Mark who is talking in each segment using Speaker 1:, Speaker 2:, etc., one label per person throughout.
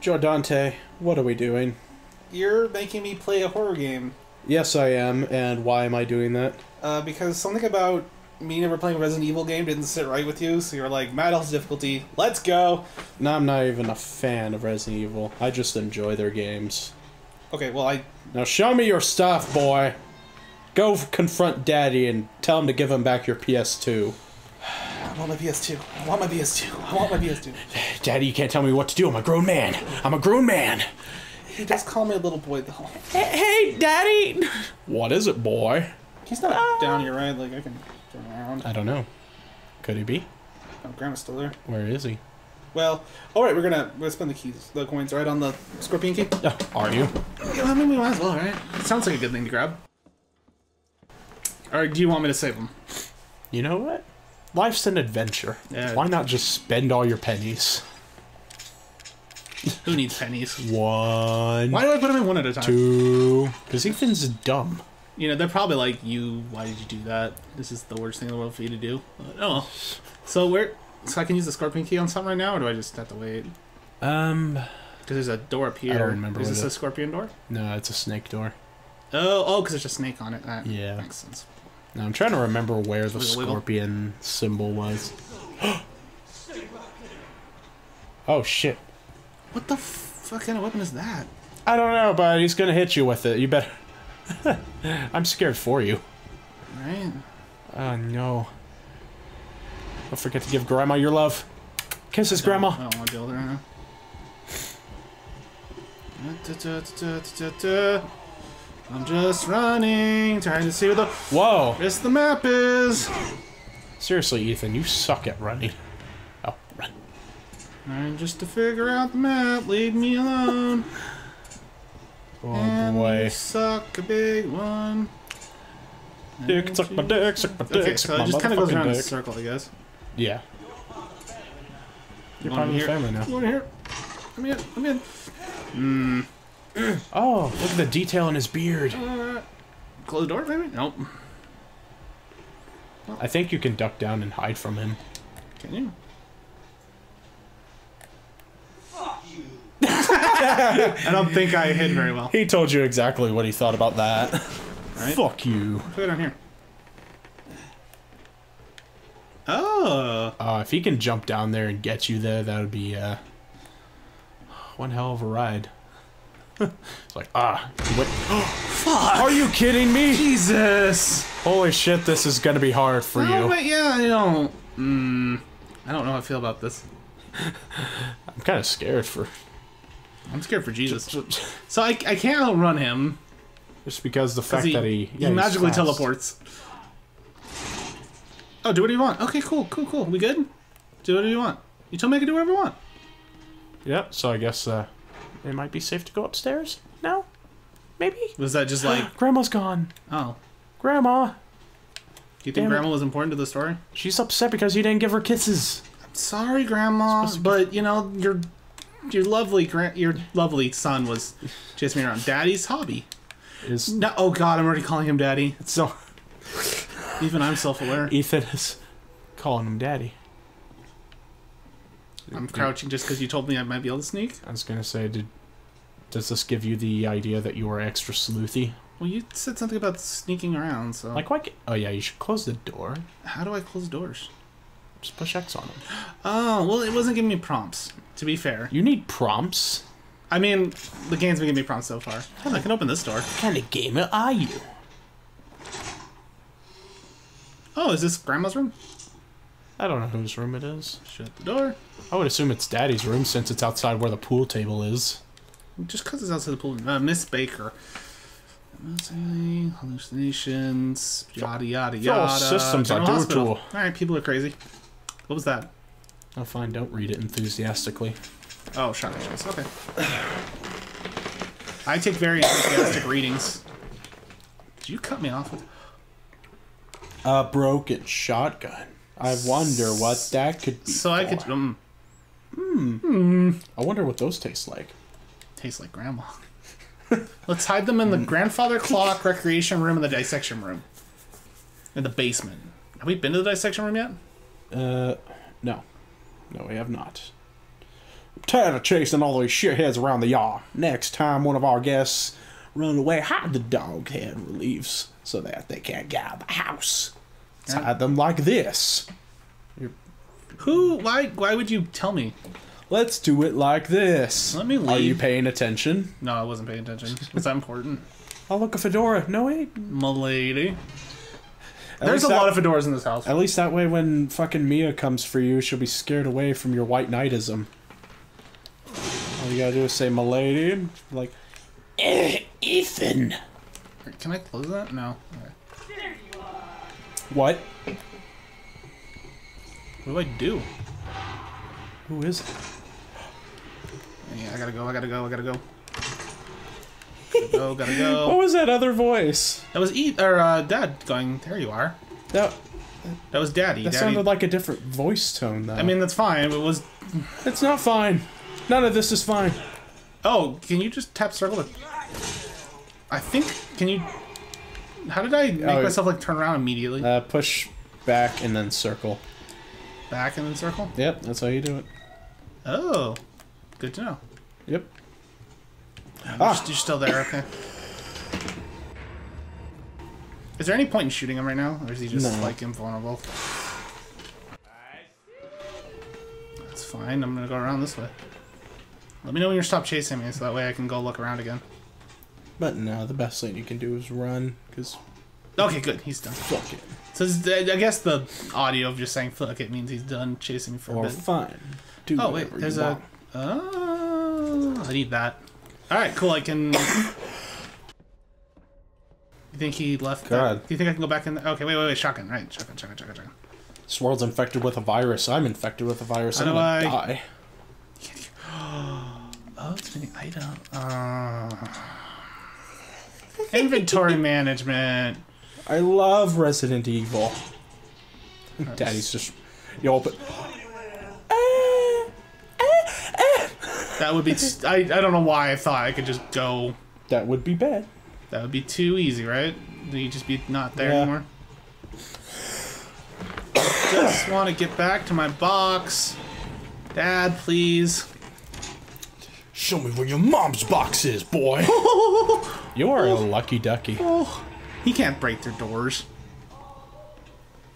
Speaker 1: Joe Dante, what are we doing?
Speaker 2: You're making me play a horror game.
Speaker 1: Yes, I am, and why am I doing that?
Speaker 2: Uh, because something about me never playing a Resident Evil game didn't sit right with you, so you're like, Madhouse difficulty, let's go!
Speaker 1: No, I'm not even a fan of Resident Evil. I just enjoy their games.
Speaker 2: Okay, well, I.
Speaker 1: Now show me your stuff, boy. Go confront Daddy and tell him to give him back your PS2.
Speaker 2: I want my PS2. I want my PS2. I want my PS2.
Speaker 1: Daddy, you can't tell me what to do. I'm a grown man. I'm a grown man.
Speaker 2: He does call me a little boy, though.
Speaker 1: Hey, hey Daddy. What is it, boy?
Speaker 2: He's not ah. down here, right? Like, I can turn around.
Speaker 1: I don't know. Could he be?
Speaker 2: Oh, Grandma's still there.
Speaker 1: Where is he?
Speaker 2: Well, alright, we're gonna, we're gonna spend the keys, the coins, right, on the scorpion key?
Speaker 1: Oh, are you?
Speaker 2: Yeah, I mean, we might as well, right? Sounds like a good thing to grab. Or do you want me to save them?
Speaker 1: You know what? Life's an adventure.
Speaker 2: Yeah.
Speaker 1: Why not just spend all your pennies?
Speaker 2: Who needs pennies?
Speaker 1: One,
Speaker 2: Why do I put them in one at a time?
Speaker 1: two. Because Ethan's dumb.
Speaker 2: You know, they're probably like, you, why did you do that? This is the worst thing in the world for you to do. But, oh. So where, so I can use the scorpion key on something right now, or do I just have to wait?
Speaker 1: Um,
Speaker 2: Because there's a door up here.
Speaker 1: I don't remember
Speaker 2: Is this
Speaker 1: it-
Speaker 2: a scorpion door?
Speaker 1: no, it's a snake door.
Speaker 2: Oh, oh, because there's a snake on it. That
Speaker 1: Yeah.
Speaker 2: makes sense.
Speaker 1: Now I'm trying to remember where the
Speaker 2: Wiggle, wiggle.
Speaker 1: scorpion symbol was. oh shit!
Speaker 2: What the fuck kind of weapon is that?
Speaker 1: I don't know, but he's gonna hit you with it. You better. I'm scared for you.
Speaker 2: Right?
Speaker 1: Oh no! Don't forget to give Grandma your love. Kisses, Grandma.
Speaker 2: I don't want to deal with her now. I'm just running, trying to see where the
Speaker 1: Whoa!
Speaker 2: rest the map is.
Speaker 1: Seriously, Ethan, you suck at running. Oh, run.
Speaker 2: Trying just to figure out the map. Leave me alone.
Speaker 1: Oh
Speaker 2: and
Speaker 1: boy.
Speaker 2: you suck a big one.
Speaker 1: Dick, suck my dick, suck my dick,
Speaker 2: Okay,
Speaker 1: suck
Speaker 2: so
Speaker 1: my
Speaker 2: it just kind of goes around in a
Speaker 1: dick.
Speaker 2: circle, I guess.
Speaker 1: Yeah. You're part of the
Speaker 2: here.
Speaker 1: family now.
Speaker 2: Come on here. Come in. Come in.
Speaker 1: Oh, look at the detail in his beard.
Speaker 2: Uh, close the door, maybe? Nope.
Speaker 1: I think you can duck down and hide from him.
Speaker 2: Can you? Fuck you? I don't think I hid very well.
Speaker 1: He told you exactly what he thought about that.
Speaker 2: Right?
Speaker 1: Fuck you.
Speaker 2: Put it down here. Oh.
Speaker 1: Uh, if he can jump down there and get you there, that would be uh, one hell of a ride. It's like, ah, what?
Speaker 2: Fuck.
Speaker 1: Are you kidding me?
Speaker 2: Jesus.
Speaker 1: Holy shit, this is gonna be hard for
Speaker 2: Oh,
Speaker 1: you.
Speaker 2: but yeah, I don't. Mm, I don't know how I feel about this.
Speaker 1: I'm kind of scared for
Speaker 2: I'm scared for Jesus. So I, I can't outrun him Just
Speaker 1: because the fact
Speaker 2: he,
Speaker 1: that he, yeah,
Speaker 2: he magically teleports. Oh, do what you want. Okay, cool, cool, cool. We good? Do whatever you want. You told me I could do whatever I want.
Speaker 1: Yep. So I guess uh, it might be safe to go upstairs now. Maybe.
Speaker 2: Was that just like,
Speaker 1: Grandma's gone.
Speaker 2: oh,
Speaker 1: Grandma,
Speaker 2: do you think
Speaker 1: Damn it.
Speaker 2: Grandma was important to the story?
Speaker 1: she's upset because you didn't give her kisses.
Speaker 2: I'm sorry, Grandma,
Speaker 1: Supposed to be-
Speaker 2: but you know your your lovely grand your lovely son was chasing me around. Daddy's hobby.
Speaker 1: Is
Speaker 2: No, oh God, I'm already calling him Daddy.
Speaker 1: so
Speaker 2: Even I'm self-aware.
Speaker 1: Ethan is calling him daddy.
Speaker 2: I'm crouching just because you told me I might be able to sneak.
Speaker 1: I was gonna say, did does this give you the idea that you are extra sleuthy?
Speaker 2: Well, you said something about sneaking around, so
Speaker 1: Like, why? Oh yeah, you should close the door.
Speaker 2: how do I close doors?
Speaker 1: Just push X on them.
Speaker 2: Oh, well, it wasn't giving me prompts. To be fair,
Speaker 1: You need prompts.
Speaker 2: I mean, the game's been giving me prompts so far. I can open this door.
Speaker 1: What kind of gamer are you?
Speaker 2: Oh, is this Grandma's room?
Speaker 1: I don't know whose room it is.
Speaker 2: Shut the door.
Speaker 1: I would assume it's Daddy's room since it's outside where the pool table is.
Speaker 2: Just because it's outside the pool. Uh, Miss Baker. Hallucinations, yada yada yada.
Speaker 1: all systems are
Speaker 2: General
Speaker 1: due to-
Speaker 2: All right, people are crazy. What was that?
Speaker 1: Oh, fine. Don't read it enthusiastically.
Speaker 2: Oh, shotgun shells. Okay. I take very enthusiastic readings. Did you cut me off with?
Speaker 1: A broken shotgun. I wonder what that could be.
Speaker 2: So I could
Speaker 1: for.
Speaker 2: um,
Speaker 1: I wonder what those taste like.
Speaker 2: taste like grandma. Let's hide them in the grandfather clock recreation room and the dissection room. In the basement. Have we been to the dissection room yet?
Speaker 1: Uh, no, no, we have not. I'm tired of chasing all these shitheads around the yard. Next time one of our guests run away, hide the dog head reliefs so that they can't get out of the house. Tie them like this.
Speaker 2: Who? Why? Why would you tell me?
Speaker 1: Let's do it like this.
Speaker 2: Let me leave.
Speaker 1: Are you paying attention?
Speaker 2: No, I wasn't paying attention. Is that important,
Speaker 1: Oh, look, a fedora. No, wait.
Speaker 2: milady?
Speaker 1: At
Speaker 2: There's a
Speaker 1: that-
Speaker 2: lot of fedoras in this house.
Speaker 1: At least that way, when fucking Mia comes for you, she'll be scared away from your white knightism. All you gotta do is say, "Milady," like, eh, Ethan.
Speaker 2: Can I close that? No. Okay.
Speaker 1: What?
Speaker 2: What do I do?
Speaker 1: Who is it?
Speaker 2: Yeah, I gotta go. I gotta go. I gotta go. Gotta go. Gotta go.
Speaker 1: What was that other voice?
Speaker 2: That was eat or uh, dad going. There you are.
Speaker 1: That
Speaker 2: That was daddy.
Speaker 1: that
Speaker 2: daddy.
Speaker 1: sounded like a different voice tone, though.
Speaker 2: I mean, that's fine. It was.
Speaker 1: it's not fine. None of this is fine.
Speaker 2: Oh, can you just tap circle? To... I think. Can you? How did I make
Speaker 1: Oh,
Speaker 2: myself like turn around immediately?
Speaker 1: Uh, push back and then circle.
Speaker 2: Back and then circle.
Speaker 1: Yep, that's how you do it.
Speaker 2: Oh, good to know.
Speaker 1: Yep.
Speaker 2: You're,
Speaker 1: Ah.
Speaker 2: st- you're still there, okay? Is there any point in shooting him right now, or is he just
Speaker 1: No.
Speaker 2: like invulnerable? That's fine. I'm gonna go around this way. Let me know when you stop chasing me, so that way I can go look around again.
Speaker 1: But no, the best thing you can do is run, because
Speaker 2: Okay, good. He's done.
Speaker 1: fuck it.
Speaker 2: So I guess the audio of just saying "fuck" it means he's done chasing me for a
Speaker 1: Or
Speaker 2: bit.
Speaker 1: fine. Do
Speaker 2: Oh wait, there's a. Oh, I need that. All right, cool. I can. you think he left? that-
Speaker 1: God.
Speaker 2: Do you think I can go back in? There? Okay, wait, wait, wait. Shotgun, right? Shotgun, shotgun, shotgun, shotgun.
Speaker 1: This world's infected with a virus. I'm infected with a virus.
Speaker 2: How
Speaker 1: I'm gonna
Speaker 2: I-
Speaker 1: die.
Speaker 2: Oh, it's an item. Uh, inventory management.
Speaker 1: I love Resident Evil. Daddy's just you open.
Speaker 2: That would be. I, I don't know why I thought I could just go.
Speaker 1: That would be bad.
Speaker 2: That would be too easy, right? You just be not there
Speaker 1: Yeah.
Speaker 2: anymore? just want to get back to my box. Dad, please.
Speaker 1: Show me where your mom's box is, boy. you are a lucky ducky.
Speaker 2: Oh, he can't break through doors.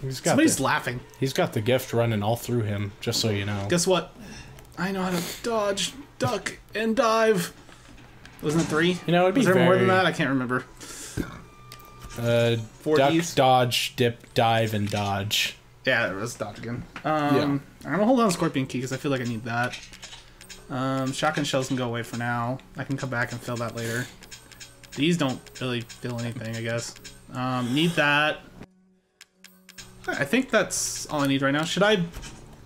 Speaker 1: He's got
Speaker 2: Somebody's
Speaker 1: the,
Speaker 2: laughing.
Speaker 1: he's got the gift running all through him. Just so you know.
Speaker 2: Guess what? I know how to dodge, duck, and dive. Wasn't it three?
Speaker 1: You know, it'd be
Speaker 2: Was there more than that? I can't remember.
Speaker 1: Uh,
Speaker 2: Four
Speaker 1: duck,
Speaker 2: Ds?
Speaker 1: dodge, dip, dive, and dodge.
Speaker 2: Yeah, it was dodge again. Um, I'm gonna hold on to Scorpion Key because I feel like I need that. Um, shotgun shells can go away for now. I can come back and fill that later. These don't really fill anything, I guess. Um, need that. I think that's all I need right now. Should I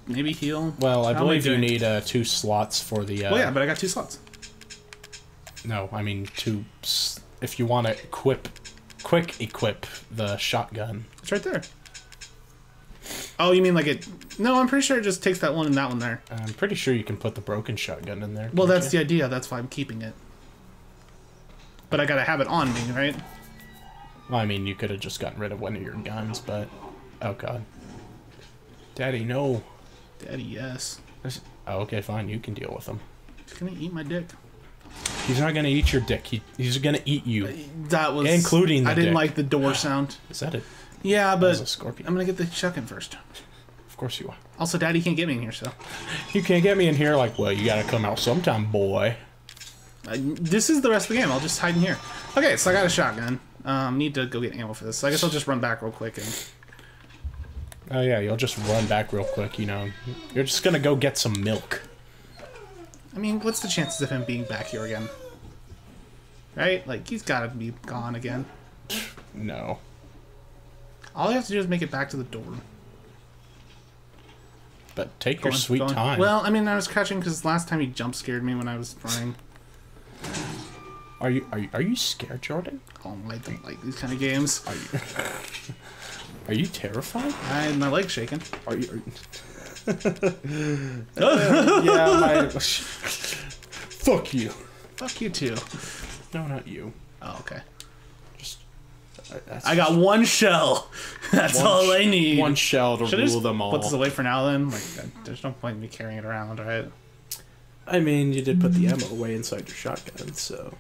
Speaker 2: maybe heal?
Speaker 1: Well, I
Speaker 2: How
Speaker 1: believe you need uh, two slots for the. Uh,
Speaker 2: Oh yeah, but I got two slots.
Speaker 1: No, I mean two. If you want to equip, quick equip the shotgun.
Speaker 2: It's right there. Oh, you mean like it? No, I'm pretty sure it just takes that one and that one there.
Speaker 1: I'm pretty sure you can put the broken shotgun in there.
Speaker 2: Well, that's
Speaker 1: you?
Speaker 2: the idea. That's why I'm keeping it. But I gotta have it on me, right?
Speaker 1: Well, I mean, you could have just gotten rid of one of your guns, but oh god, Daddy, no.
Speaker 2: Daddy, yes.
Speaker 1: There's- Oh, okay, fine. You can deal with him.
Speaker 2: He's gonna eat my dick.
Speaker 1: He's not gonna eat your dick. He, he's gonna eat you.
Speaker 2: That was
Speaker 1: Including the
Speaker 2: I didn't
Speaker 1: dick.
Speaker 2: like the door sound.
Speaker 1: Is that it?
Speaker 2: Yeah,
Speaker 1: was a
Speaker 2: but
Speaker 1: scorpion.
Speaker 2: I'm gonna get the shotgun first.
Speaker 1: Of course you are.
Speaker 2: Also, Daddy can't get me in here, so
Speaker 1: You can't get me in here like, well, you gotta come out sometime, boy.
Speaker 2: uh, this is the rest of the game. I'll just hide in here. Okay, so I got a shotgun. Um, need to go get ammo for this. So I guess I'll just run back real quick and
Speaker 1: Oh yeah, you'll just run back real quick. You know, you're just gonna go get some milk.
Speaker 2: I mean, what's the chances of him being back here again? Right? Like he's gotta be gone again.
Speaker 1: No.
Speaker 2: All you have to do is make it back to the door.
Speaker 1: But take
Speaker 2: Go
Speaker 1: your sweet
Speaker 2: go on.
Speaker 1: time.
Speaker 2: Well, I mean, I was crouching because last time he jump scared me when I was running.
Speaker 1: are you are you, are you scared, Jordan?
Speaker 2: Oh, I don't like these kind of games.
Speaker 1: Are you are you terrified?
Speaker 2: I had my legs shaking.
Speaker 1: Are you? Are you... yeah, my. Fuck you.
Speaker 2: Fuck you too.
Speaker 1: No, not you.
Speaker 2: Oh, okay.
Speaker 1: That's
Speaker 2: I got one shell. That's
Speaker 1: one
Speaker 2: all I need.
Speaker 1: One shell to
Speaker 2: Should I
Speaker 1: rule
Speaker 2: just
Speaker 1: them all.
Speaker 2: put this away for now then? Like, there's no point in me carrying it around, right?
Speaker 1: I mean, you did put the ammo away inside your shotgun, so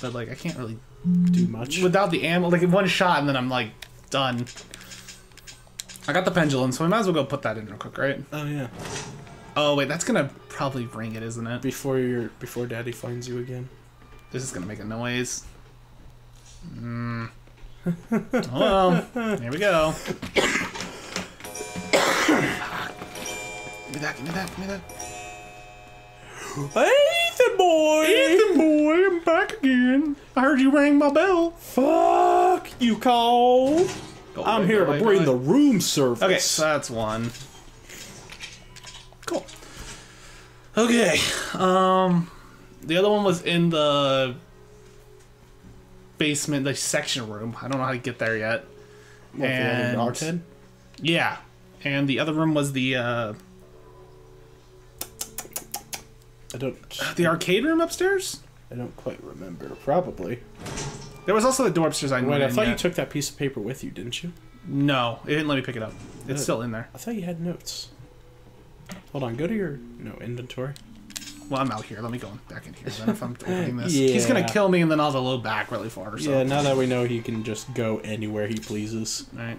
Speaker 2: But like, I can't really
Speaker 1: do much.
Speaker 2: without the ammo. Like one shot, and then I'm like done. I got the pendulum, so we might as well go put that in real quick, right?
Speaker 1: Oh yeah.
Speaker 2: Oh wait, that's gonna probably ring it, isn't it?
Speaker 1: Before your before Daddy finds you again.
Speaker 2: This is gonna make a noise. Mm. oh well, here we go. give me that, give me that, give me that.
Speaker 1: Ethan boy.
Speaker 2: Ethan boy, I'm back again. I heard you rang my bell.
Speaker 1: Fuck you, Cole.
Speaker 2: Go
Speaker 1: I'm
Speaker 2: away,
Speaker 1: here to
Speaker 2: away,
Speaker 1: bring the room service.
Speaker 2: Okay, so that's one. Cool. Okay. Um the other one was in the basement, the section room. I don't know how to get there yet.
Speaker 1: What, the
Speaker 2: and-
Speaker 1: other R10?
Speaker 2: Yeah. And the other room was the uh
Speaker 1: I don't.
Speaker 2: the arcade room upstairs.
Speaker 1: I don't quite remember. Probably.
Speaker 2: There was also the door upstairs. I
Speaker 1: Wait, I thought you took that piece of paper with you, didn't you?
Speaker 2: No, it didn't let me pick it up. It's
Speaker 1: Good.
Speaker 2: still in there.
Speaker 1: I thought you had notes. Hold on, go to your no inventory.
Speaker 2: Well, I'm out here. Let me go back in here. Then if I'm opening this,
Speaker 1: yeah.
Speaker 2: he's gonna kill me, and then I'll have to load back really far. So.
Speaker 1: Yeah, now that we know he can just go anywhere he pleases.
Speaker 2: Right.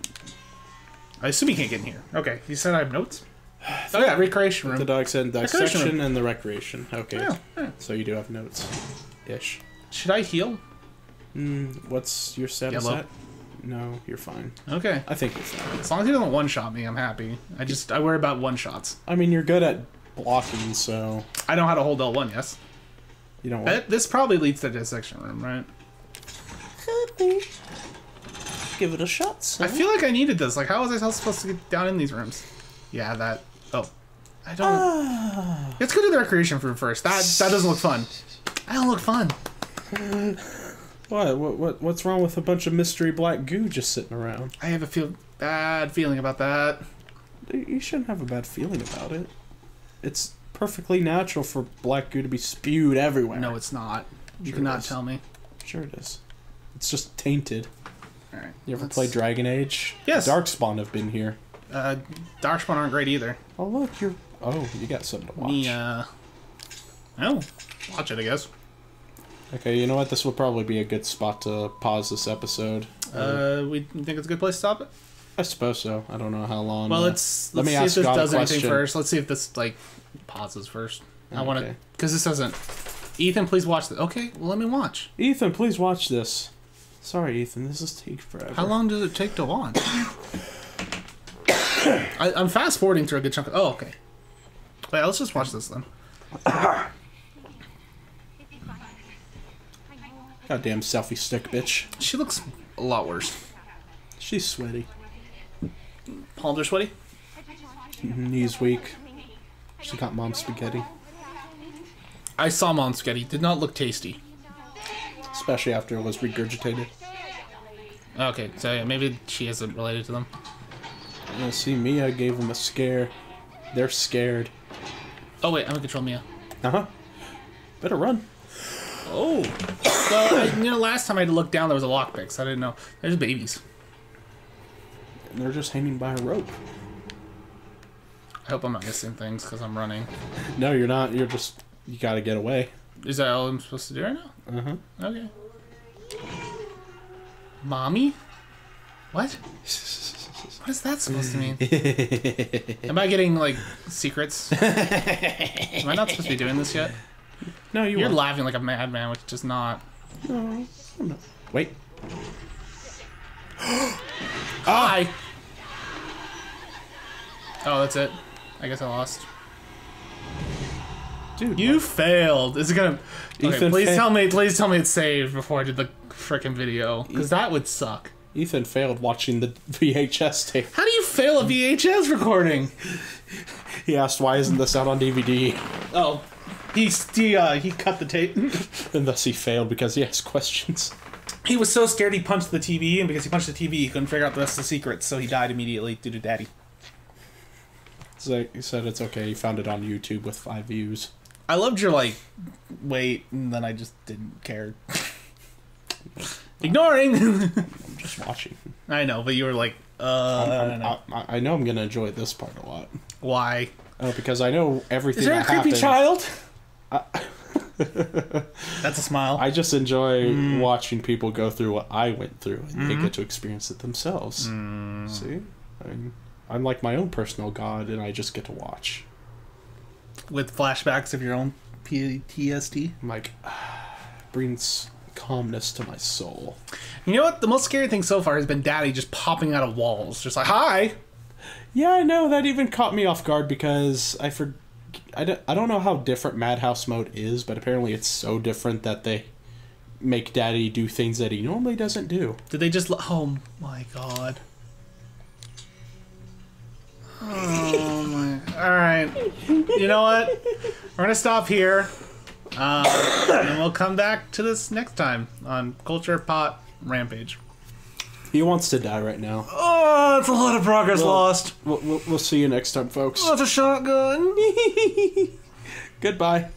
Speaker 2: I assume he can't get in here. Okay, he said I have notes. Oh yeah, recreation room.
Speaker 1: The dog said
Speaker 2: Recreation
Speaker 1: dissection
Speaker 2: room.
Speaker 1: and the recreation. Okay.
Speaker 2: Yeah, yeah.
Speaker 1: So you do have notes. Ish.
Speaker 2: Should I heal?
Speaker 1: Mm, what's your status
Speaker 2: Yellow.
Speaker 1: at? No, you're fine.
Speaker 2: Okay.
Speaker 1: I think you're fine.
Speaker 2: As long as he doesn't one shot me, I'm happy. I just I worry about one shots.
Speaker 1: I mean, you're good at blocking, so
Speaker 2: I know how to hold L1. Yes.
Speaker 1: you don't
Speaker 2: Eh. This probably leads to the dissection room, right?
Speaker 1: Give it a shot.
Speaker 2: I feel like I needed this. Like, how was I supposed to get down in these rooms? Yeah, that. Oh, I don't.
Speaker 1: Ah.
Speaker 2: Let's go to the recreation room first. That that doesn't look fun. That don't look fun.
Speaker 1: What? What? What? What's wrong with a bunch of mystery black goo just sitting around?
Speaker 2: I have a feel bad feeling about that.
Speaker 1: You shouldn't have a bad feeling about it. It's perfectly natural for black goo to be spewed everywhere.
Speaker 2: No, it's not. You cannot tell me.
Speaker 1: Sure it is. It's just tainted.
Speaker 2: All right.
Speaker 1: You ever
Speaker 2: let's-
Speaker 1: play Dragon Age?
Speaker 2: Yes.
Speaker 1: Darkspawn have been here.
Speaker 2: Uh, Darkspawn aren't great either.
Speaker 1: Oh look, you're. Oh, you got something to watch.
Speaker 2: Me, uh. Oh, watch it, I guess.
Speaker 1: Okay, you know what? This will probably be a good spot to pause this episode.
Speaker 2: Uh, we you think it's a good place to stop it.
Speaker 1: I suppose so. I don't know how long.
Speaker 2: Well,
Speaker 1: uh,
Speaker 2: let's
Speaker 1: let
Speaker 2: let's
Speaker 1: me
Speaker 2: see
Speaker 1: ask
Speaker 2: if this
Speaker 1: God
Speaker 2: does anything
Speaker 1: question.
Speaker 2: first. Let's see if this like pauses first. I want to because this doesn't. Ethan, please watch this. Okay, well let me watch.
Speaker 1: Ethan, please watch this. Sorry, Ethan. This is take forever.
Speaker 2: How long does it take to watch? I, I'm fast forwarding through a good chunk. Of, oh, okay. Wait, let's just watch this then.
Speaker 1: Goddamn selfie stick, bitch.
Speaker 2: She looks a lot worse.
Speaker 1: She's sweaty.
Speaker 2: Palms are sweaty.
Speaker 1: Knees weak. She got mom spaghetti.
Speaker 2: I saw mom spaghetti. Did not look tasty.
Speaker 1: Especially after it was regurgitated.
Speaker 2: Okay, so yeah, maybe she isn't related to them.
Speaker 1: Yeah, see, Mia gave them a scare. They're scared.
Speaker 2: Oh wait, I'm gonna control Mia.
Speaker 1: Uh huh. Better run.
Speaker 2: Oh. Well, I, you know, last time I had to look down, there was a lockpick, so I didn't know. There's babies.
Speaker 1: And they're just hanging by a rope.
Speaker 2: I hope I'm not missing things because I'm running.
Speaker 1: No, you're not. You're just. You gotta get away.
Speaker 2: Is that all I'm supposed to do right now?
Speaker 1: Uh huh.
Speaker 2: Okay. Mommy? What? What is that supposed to mean? Am I getting like secrets? Am I not supposed to be doing this yet?
Speaker 1: No, you
Speaker 2: You're
Speaker 1: are.
Speaker 2: laughing like a madman, which is not.
Speaker 1: No, I'm not. Wait.
Speaker 2: Hi. Oh, that's it. I guess I lost.
Speaker 1: Dude,
Speaker 2: You failed. Is it gonna? Okay,
Speaker 1: Ethan
Speaker 2: please tell me. Please tell me it's saved before I did the freaking video, because that would suck.
Speaker 1: Ethan failed watching the VHS tape.
Speaker 2: How do you fail a VHS recording?
Speaker 1: He asked, "Why isn't this out on DVD?"
Speaker 2: Oh, he he uh, he cut the tape.
Speaker 1: And thus he failed because he asked questions.
Speaker 2: He was so scared he punched the TV, and because he punched the TV, he couldn't figure out the rest of the secrets, so he died immediately due to Daddy.
Speaker 1: So he said it's okay. He found it on YouTube with five views.
Speaker 2: I loved your like, wait, and then I just didn't care. Ignoring.
Speaker 1: I'm just watching.
Speaker 2: I know, but you were like, uh, I don't know.
Speaker 1: I, I, I know I'm gonna enjoy this part a lot.
Speaker 2: why?
Speaker 1: Oh, because I know everything.
Speaker 2: Is there a creepy
Speaker 1: happens.
Speaker 2: child? That's a smile.
Speaker 1: I just enjoy
Speaker 2: Mm.
Speaker 1: watching people go through what I went through, and
Speaker 2: Mm-hmm.
Speaker 1: they get to experience it themselves.
Speaker 2: Mm.
Speaker 1: See, I'm, I'm like my own personal god, and I just get to watch.
Speaker 2: With flashbacks of your own PTSD.
Speaker 1: I'm like, brings calmness to my soul.
Speaker 2: You know what? The most scary thing so far has been Daddy just popping out of walls, just like hi.
Speaker 1: Yeah, I know that even caught me off guard because I for, I don't, I don't know how different Madhouse mode is, but apparently it's so different that they make Daddy do things that he normally doesn't do.
Speaker 2: Did they just? l- Oh my god. Oh my. All right. You know what? We're gonna stop here, um, and we'll come back to this next time on Culture Pot Rampage.
Speaker 1: He wants to die right now.
Speaker 2: Oh, that's a lot of progress
Speaker 1: Well-
Speaker 2: lost.
Speaker 1: We'll, we'll, we'll see you next time, folks.
Speaker 2: Oh, it's a shotgun.
Speaker 1: Goodbye.